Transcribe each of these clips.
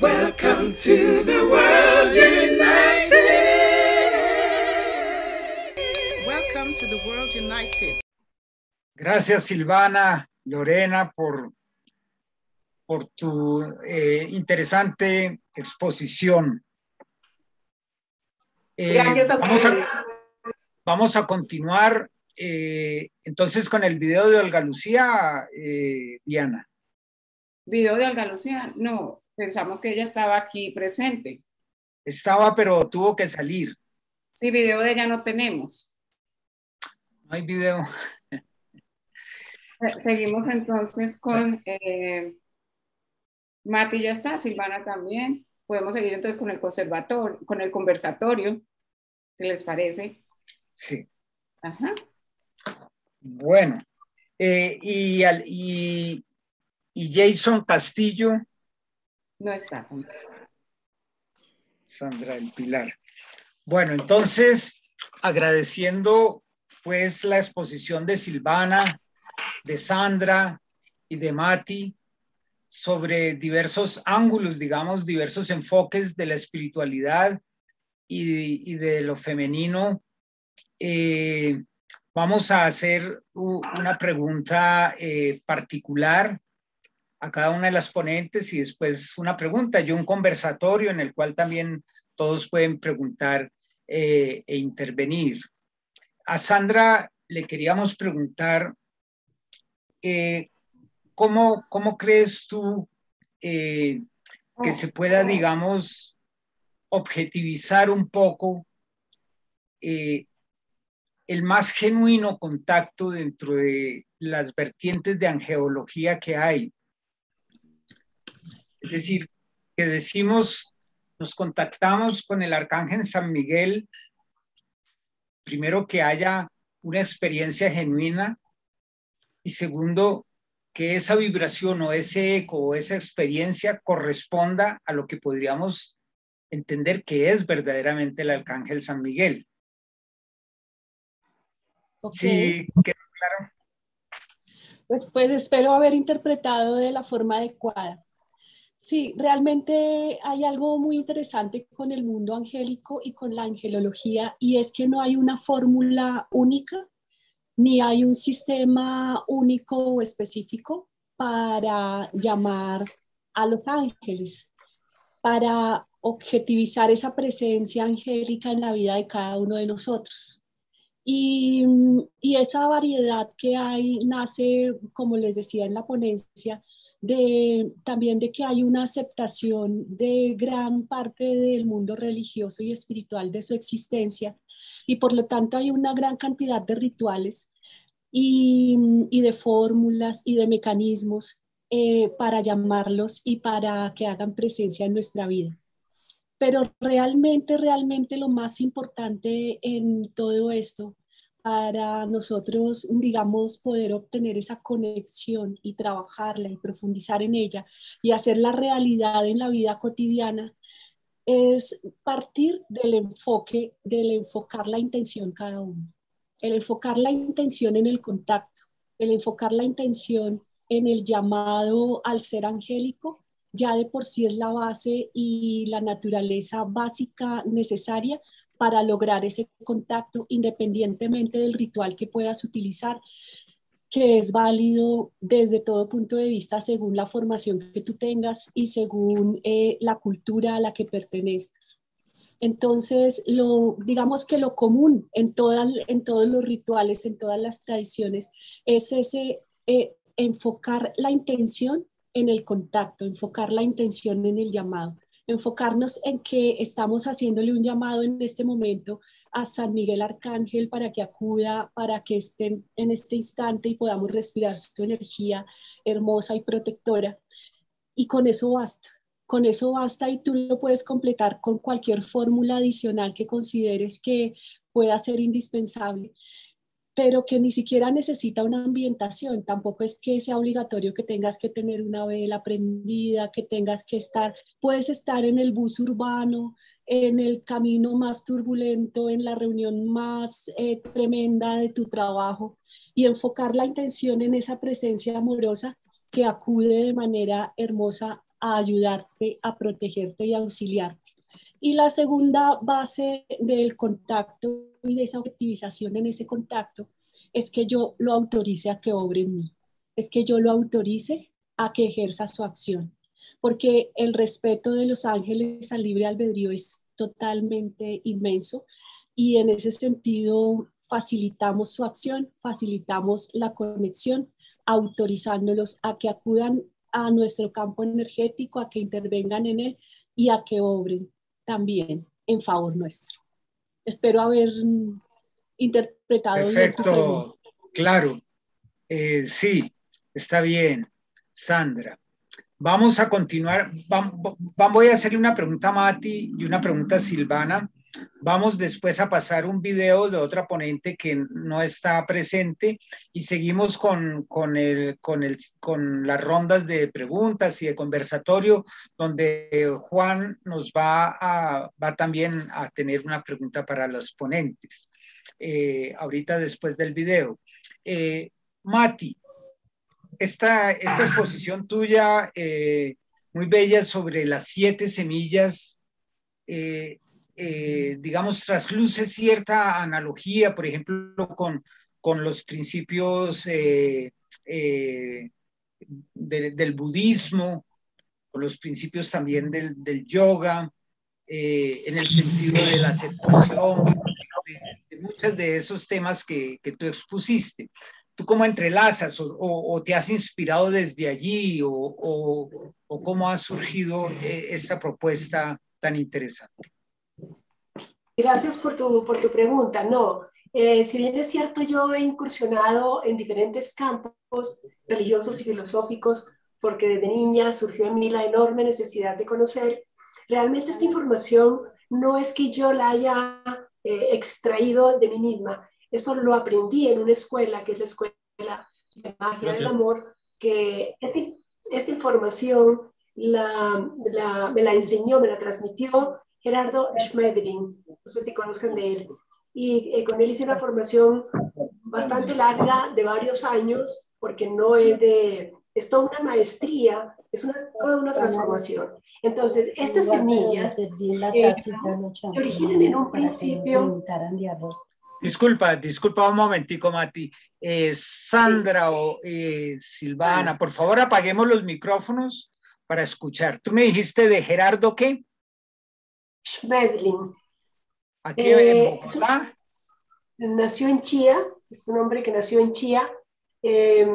Welcome to the world united. Welcome to the World United. Gracias Silvana, Lorena, por, por tu eh, interesante exposición. Eh, Gracias a vamos, a, ustedes. vamos a continuar eh, entonces con el video de Olga Lucía, eh, Diana. Video de Olga Lucía, no, pensamos que ella estaba aquí presente. Estaba, pero tuvo que salir. Sí, video de ella no tenemos. No hay video. Seguimos entonces con eh, Mati ya está, Silvana también. Podemos seguir entonces con el conservatorio, con el conversatorio, si les parece. Sí. Ajá. Bueno, eh, y, al- y, y Jason Castillo, No está. Sandra del Pilar. Bueno, entonces, agradeciendo pues la exposición de Silvana, de Sandra y de Mati sobre diversos ángulos, digamos, diversos enfoques de la espiritualidad y, de lo femenino. eh, vamos a hacer una pregunta eh, particular a cada una de las ponentes y después una pregunta y un conversatorio en el cual también todos pueden preguntar eh, e intervenir. A Sandra le queríamos preguntar, eh, ¿cómo, ¿cómo crees tú eh, que se pueda, digamos, objetivizar un poco el más genuino contacto dentro de las vertientes de angeología que hay? Es decir, que decimos, nos contactamos con el arcángel San Miguel, primero que haya una experiencia genuina y segundo, que esa vibración o ese eco o esa experiencia corresponda a lo que podríamos entender que es verdaderamente el arcángel San Miguel. Sí, quedó claro. Pues, pues espero haber interpretado de la forma adecuada. Sí, realmente hay algo muy interesante con el mundo angélico y con la angelología y es que no hay una fórmula única ni hay un sistema único o específico para llamar a los ángeles, para objetivizar esa presencia angélica en la vida de cada uno de nosotros. Y, y esa variedad que hay nace, como les decía en la ponencia, de, también de que hay una aceptación de gran parte del mundo religioso y espiritual de su existencia y por lo tanto hay una gran cantidad de rituales y, y de fórmulas y de mecanismos eh, para llamarlos y para que hagan presencia en nuestra vida. Pero realmente, realmente lo más importante en todo esto para nosotros, digamos, poder obtener esa conexión y trabajarla y profundizar en ella y hacerla realidad en la vida cotidiana, es partir del enfoque, del enfocar la intención cada uno, el enfocar la intención en el contacto, el enfocar la intención en el llamado al ser angélico, ya de por sí es la base y la naturaleza básica necesaria para lograr ese contacto independientemente del ritual que puedas utilizar, que es válido desde todo punto de vista según la formación que tú tengas y según eh, la cultura a la que pertenezcas. Entonces, lo, digamos que lo común en, todas, en todos los rituales, en todas las tradiciones, es ese eh, enfocar la intención en el contacto, enfocar la intención en el llamado enfocarnos en que estamos haciéndole un llamado en este momento a San Miguel Arcángel para que acuda, para que estén en este instante y podamos respirar su energía hermosa y protectora. Y con eso basta, con eso basta y tú lo puedes completar con cualquier fórmula adicional que consideres que pueda ser indispensable pero que ni siquiera necesita una ambientación. Tampoco es que sea obligatorio que tengas que tener una vela prendida, que tengas que estar, puedes estar en el bus urbano, en el camino más turbulento, en la reunión más eh, tremenda de tu trabajo y enfocar la intención en esa presencia amorosa que acude de manera hermosa a ayudarte, a protegerte y auxiliarte. Y la segunda base del contacto y de esa objetivización en ese contacto es que yo lo autorice a que obre en mí, es que yo lo autorice a que ejerza su acción, porque el respeto de los ángeles al libre albedrío es totalmente inmenso y en ese sentido facilitamos su acción, facilitamos la conexión, autorizándolos a que acudan a nuestro campo energético, a que intervengan en él y a que obren también en favor nuestro. Espero haber interpretado Perfecto, claro. Eh, sí, está bien, Sandra. Vamos a continuar. voy a hacerle una pregunta a Mati y una pregunta a Silvana Vamos después a pasar un video de otra ponente que no está presente y seguimos con, con, el, con, el, con las rondas de preguntas y de conversatorio, donde Juan nos va, va también a tener una pregunta para los ponentes, eh, ahorita después del video. Eh, Mati, esta, esta exposición tuya, eh, muy bella sobre las siete semillas, eh, digamos, trasluce cierta analogía, por ejemplo, con, con los principios eh, eh, del budismo, con los principios también del, yoga, en el sentido de la aceptación, de, muchos de esos temas que, que, tú expusiste. ¿Tú cómo entrelazas o, o, te has inspirado desde allí o, o cómo ha surgido esta propuesta tan interesante? Gracias por tu, por tu pregunta. No, eh, si bien es cierto, yo he incursionado en diferentes campos religiosos y filosóficos porque desde niña surgió en mí la enorme necesidad de conocer, realmente esta información no es que yo la haya eh, extraído de mí misma. Esto lo aprendí en una escuela, que es la Escuela de Magia del Amor, que este, esta información la, la, me la enseñó, me la transmitió Gerardo Schmedling, no sé si conozcan de él, y eh, con él hice una formación bastante larga de varios años, porque no es de, es toda una maestría, es una, toda una transformación. Entonces, estas semillas eh, originan en un principio... Disculpa, disculpa un momentico, Mati. Eh, Sandra o Silvana, por favor apaguemos los micrófonos para escuchar. Tú me dijiste de Gerardo qué? Schmedling. ¿Aquí eh, Nació en Chía, es un hombre que nació en Chía, eh,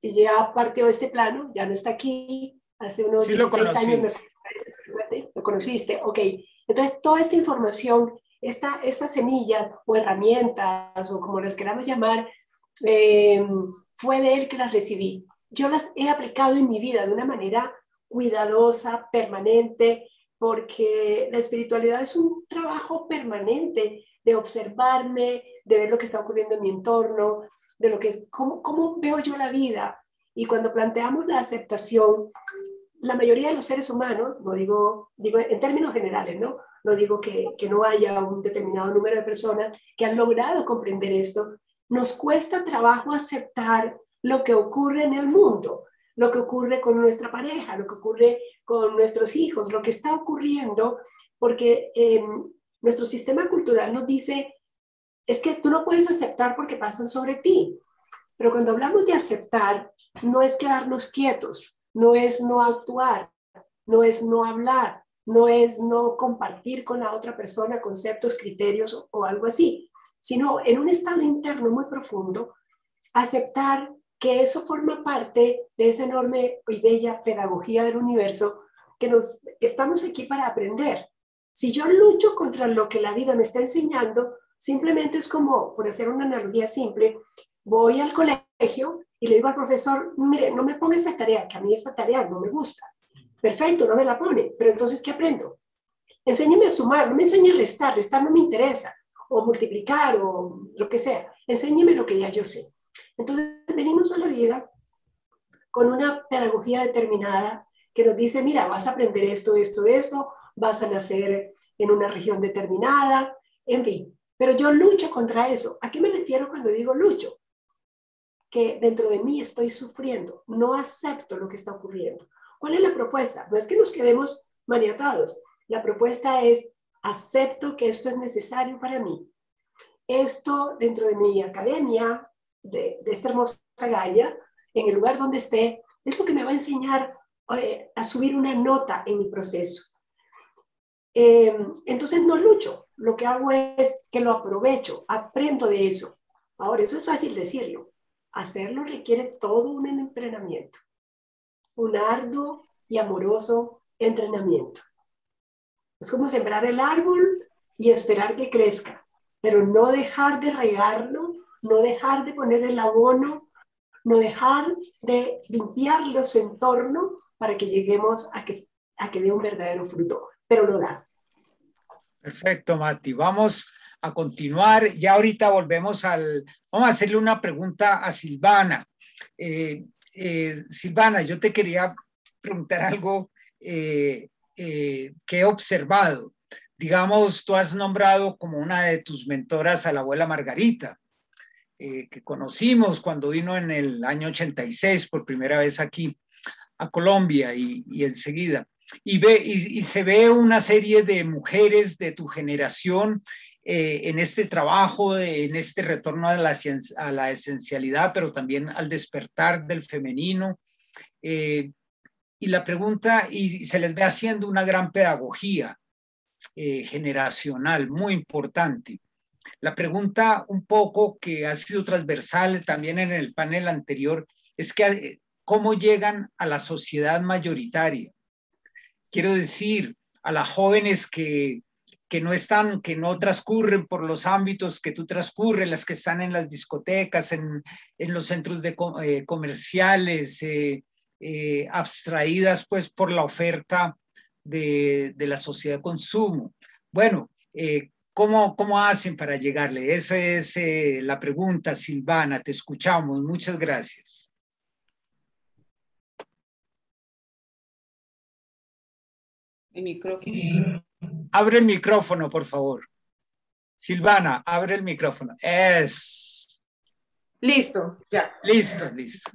y ya partió de este plano, ya no está aquí, hace unos 16 años me parece, lo conociste, ok. Entonces, toda esta información, esta, estas semillas o herramientas o como las queramos llamar, eh, fue de él que las recibí. Yo las he aplicado en mi vida de una manera cuidadosa, permanente, porque la espiritualidad es un trabajo permanente de observarme, de ver lo que está ocurriendo en mi entorno, de lo que, cómo, veo yo la vida. Y cuando planteamos la aceptación, la mayoría de los seres humanos, no digo, digo en términos generales, ¿no? No digo que, que no haya un determinado número de personas que han logrado comprender esto, nos cuesta trabajo aceptar lo que ocurre en el mundo, lo que ocurre con nuestra pareja, lo que ocurre con nuestros hijos, lo que está ocurriendo, porque em, nuestro sistema cultural nos dice, es que tú no puedes aceptar porque pasan sobre ti. Pero cuando hablamos de aceptar, no es quedarnos quietos, no es no actuar, no es no hablar, no es no compartir con la otra persona conceptos, criterios o, o algo así, sino en un estado interno muy profundo, aceptar que eso forma parte de esa enorme y bella pedagogía del universo que nos estamos aquí para aprender. Si yo lucho contra lo que la vida me está enseñando, simplemente es como, por hacer una analogía simple, voy al colegio y le digo al profesor, mire, no me ponga esa tarea, que a mí esa tarea no me gusta. Perfecto, no me la pone, pero entonces, ¿qué aprendo? Enséñeme a sumar, no me enseñe a restar, restar no me interesa, o multiplicar, o lo que sea. Enséñeme lo que ya yo sé. Entonces venimos a la vida con una pedagogía determinada que nos dice, mira, vas a aprender esto, esto, esto, vas a nacer en una región determinada, en fin. Pero yo lucho contra eso. ¿A qué me refiero cuando digo lucho? Que dentro de mí estoy sufriendo, no acepto lo que está ocurriendo. ¿Cuál es la propuesta? No es que nos quedemos maniatados. La propuesta es, acepto que esto es necesario para mí. Esto dentro de mi academia, de, esta hermosa Gaia, en el lugar donde esté, es lo que me va a enseñar eh, a subir una nota en mi proceso. Em, entonces no lucho, lo que hago es que lo aprovecho, aprendo de eso. Ahora, eso es fácil decirlo. Hacerlo requiere todo un entrenamiento, un arduo y amoroso entrenamiento. Es como sembrar el árbol y esperar que crezca, pero no dejar de regarlo, no dejar de poner el abono, no dejar de limpiarlo su entorno para que lleguemos a que, a que dé un verdadero fruto pero lo da. Perfecto, Mati. Vamos a continuar. Ya ahorita volvemos al... Vamos a hacerle una pregunta a Silvana. Eh, eh, Silvana, yo te quería preguntar algo eh, que he observado. Digamos, tú has nombrado como una de tus mentoras a la abuela Margarita, que conocimos cuando vino en el año 86 por primera vez aquí a Colombia y, y enseguida y, ve, y, se ve una serie de mujeres de tu generación eh, en este trabajo, en este retorno a la, esencialidad, pero también al despertar del femenino. Eh, y la pregunta, y se les ve haciendo una gran pedagogía eh, generacional, muy importante. La pregunta un poco que ha sido transversal también en el panel anterior es que cómo llegan a la sociedad mayoritaria quiero decir a las jóvenes que, que no están, que no transcurren por los ámbitos que tú transcurres, las que están en las discotecas, en, en los centros de, eh, comerciales, eh, eh, abstraídas pues por la oferta de, de, la sociedad de consumo. Bueno, ¿cómo, ¿cómo hacen para llegarle? Esa es la pregunta, Silvana, te escuchamos. Muchas gracias. El micrófono. Abre el micrófono, por favor. Silvana, abre el micrófono. Es. Listo, ya. Listo, listo.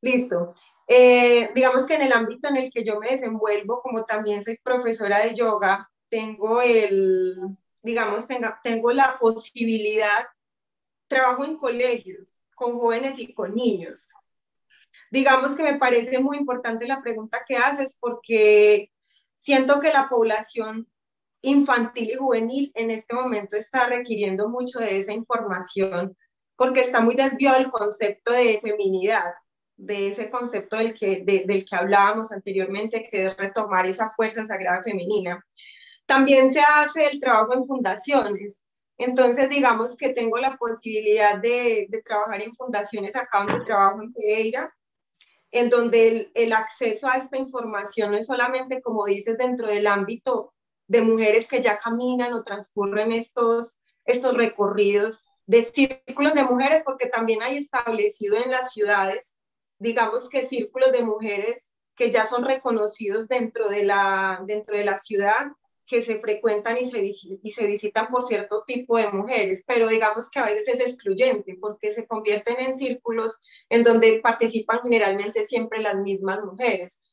Listo. Eh, digamos que en el ámbito en el que yo me desenvuelvo, como también soy profesora de yoga, tengo el, digamos, tengo la posibilidad, trabajo en colegios con jóvenes y con niños. Digamos que me parece muy importante la pregunta que haces porque Siento que la población infantil y juvenil en este momento está requiriendo mucho de esa información porque está muy desviado el concepto de feminidad, de ese concepto del que, del que hablábamos anteriormente, que es retomar esa fuerza sagrada femenina. También se hace el trabajo en fundaciones. Entonces, digamos que tengo la posibilidad de, trabajar en fundaciones acá donde trabajo en Pereira, en donde el, acceso a esta información no es solamente, como dices, dentro del ámbito de mujeres que ya caminan o transcurren estos, estos recorridos de círculos de mujeres, porque también hay establecido en las ciudades, digamos que círculos de mujeres que ya son reconocidos dentro de la, dentro de la ciudad que se frecuentan y se, y se visitan por cierto tipo de mujeres, pero digamos que a veces es excluyente porque se convierten en círculos en donde participan generalmente siempre las mismas mujeres,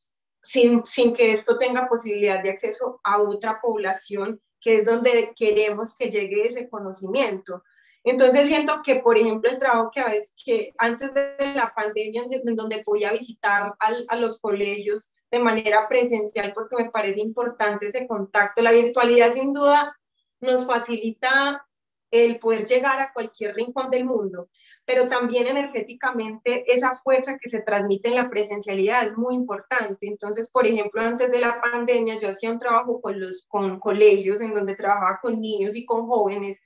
sin, sin que esto tenga posibilidad de acceso a otra población que es donde queremos que llegue ese conocimiento. Entonces siento que, por ejemplo, el trabajo que a veces, que antes de la pandemia, en donde podía visitar a los colegios de manera presencial porque me parece importante ese contacto. La virtualidad sin duda nos facilita el poder llegar a cualquier rincón del mundo, pero también energéticamente esa fuerza que se transmite en la presencialidad es muy importante. Entonces, por ejemplo, antes de la pandemia yo hacía un trabajo con los con colegios en donde trabajaba con niños y con jóvenes,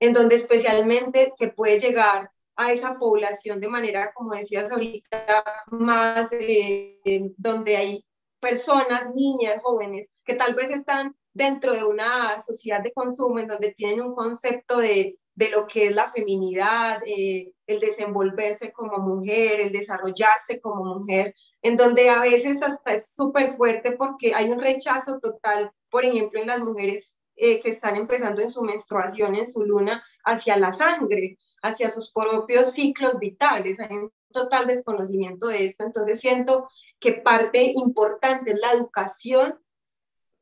en donde especialmente se puede llegar a esa población de manera, como decías ahorita, más eh, donde hay personas, niñas, jóvenes, que tal vez están dentro de una sociedad de consumo en donde tienen un concepto de, de lo que es la feminidad, eh, el desenvolverse como mujer, el desarrollarse como mujer, en donde a veces hasta es súper fuerte porque hay un rechazo total, por ejemplo, en las mujeres eh, que están empezando en su menstruación, en su luna, hacia la sangre hacia sus propios ciclos vitales. Hay un total desconocimiento de esto, entonces siento que parte importante es la educación,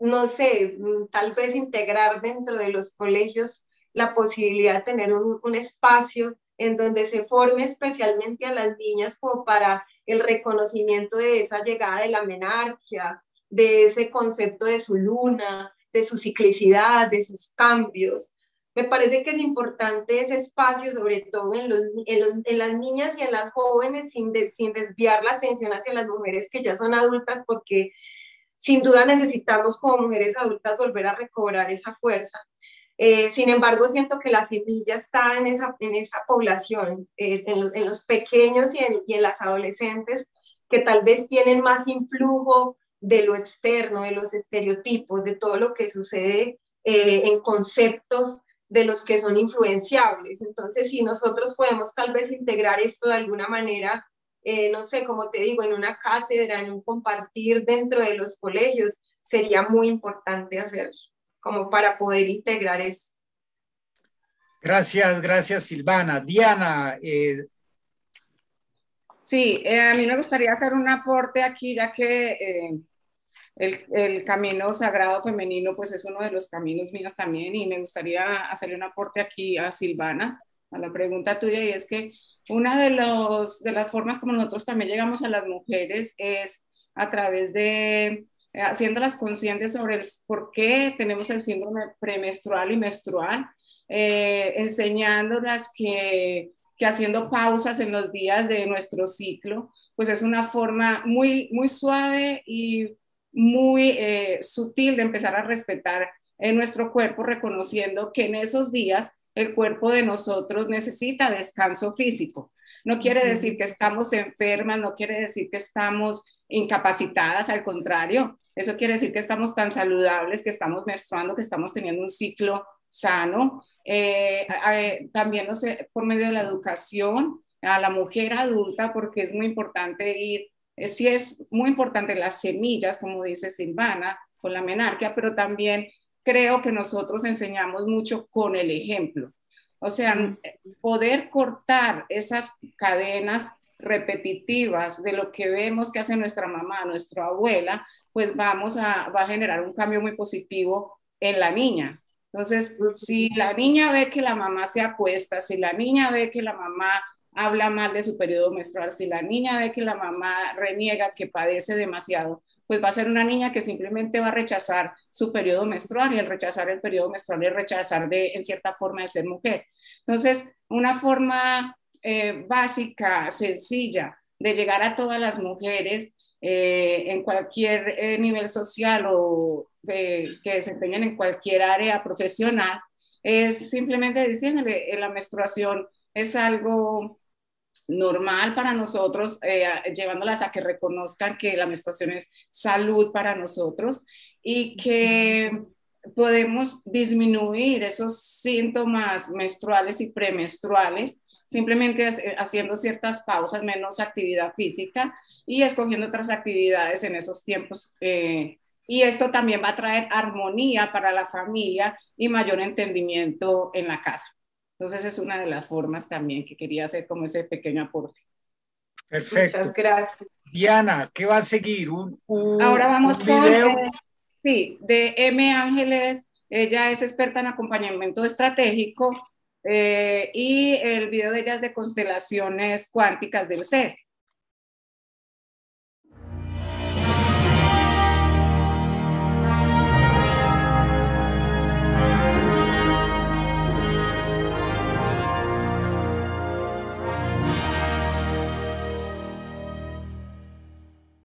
no sé, tal vez integrar dentro de los colegios la posibilidad de tener un, un espacio en donde se forme especialmente a las niñas como para el reconocimiento de esa llegada de la menarquia, de ese concepto de su luna, de su ciclicidad, de sus cambios. Me parece que es importante ese espacio, sobre todo en, los, en, las niñas y en las jóvenes, sin, sin desviar la atención hacia las mujeres que ya son adultas, porque sin duda necesitamos como mujeres adultas volver a recobrar esa fuerza. Eh, sin embargo, siento que la semilla está en esa, en esa población, eh, en, en, los pequeños y en, y en, las adolescentes que tal vez tienen más influjo de lo externo, de los estereotipos, de todo lo que sucede eh, en conceptos de los que son influenciables. Entonces, si nosotros podemos tal vez integrar esto de alguna manera, no sé, como te digo, en una cátedra, en un compartir dentro de los colegios, sería muy importante hacerlo como para poder integrar eso. Gracias, gracias Silvana. Diana. Eh... Sí, eh, a mí me gustaría hacer un aporte aquí, ya que eh, el, camino sagrado femenino pues es uno de los caminos míos también y me gustaría hacerle un aporte aquí a Silvana, a la pregunta tuya, y es que una de, los, de las formas como nosotros también llegamos a las mujeres es a través de eh, haciéndolas conscientes sobre el, por qué tenemos el síndrome premenstrual y menstrual, eh, enseñándolas que, que, haciendo pausas en los días de nuestro ciclo, pues es una forma muy, muy suave y muy eh, sutil de empezar a respetar en nuestro cuerpo, reconociendo que en esos días el cuerpo de nosotros necesita descanso físico. No quiere decir que estamos enfermas, no quiere decir que estamos incapacitadas, al contrario, eso quiere decir que estamos tan saludables, que estamos menstruando, que estamos teniendo un ciclo sano. Eh, también no sé, por medio de la educación a la mujer adulta, porque es muy importante ir, eh, sí es muy importante las semillas, como dice Silvana, con la menarquia, pero también creo que nosotros enseñamos mucho con el ejemplo. O sea, poder cortar esas cadenas repetitivas de lo que vemos que hace nuestra mamá, nuestra abuela, pues vamos a, va a generar un cambio muy positivo en la niña. Entonces, si la niña ve que la mamá se acuesta, si la niña ve que la mamá habla mal de su periodo menstrual, si la niña ve que la mamá reniega, que padece demasiado, pues va a ser una niña que simplemente va a rechazar su periodo menstrual y el rechazar el periodo menstrual es rechazar de, en cierta forma de ser mujer. Entonces, una forma eh, básica, sencilla, de llegar a todas las mujeres eh, en cualquier eh, nivel social o que desempeñen en cualquier área profesional, es simplemente diciéndole, la menstruación es algo normal para nosotros, llevándolas a que reconozcan que la menstruación es salud para nosotros y que podemos disminuir esos síntomas menstruales y premenstruales simplemente eh, haciendo ciertas pausas, menos actividad física y escogiendo otras actividades en esos tiempos. Eh, y esto también va a traer armonía para la familia y mayor entendimiento en la casa. Entonces es una de las formas también que quería hacer como ese pequeño aporte. Perfecto. Muchas gracias. Diana, ¿qué va a seguir? ¿Un, Ahora vamos con, eh, sí, de M. Ángeles. Ella es experta en acompañamiento estratégico eh, y el video de ellas de constelaciones cuánticas del ser.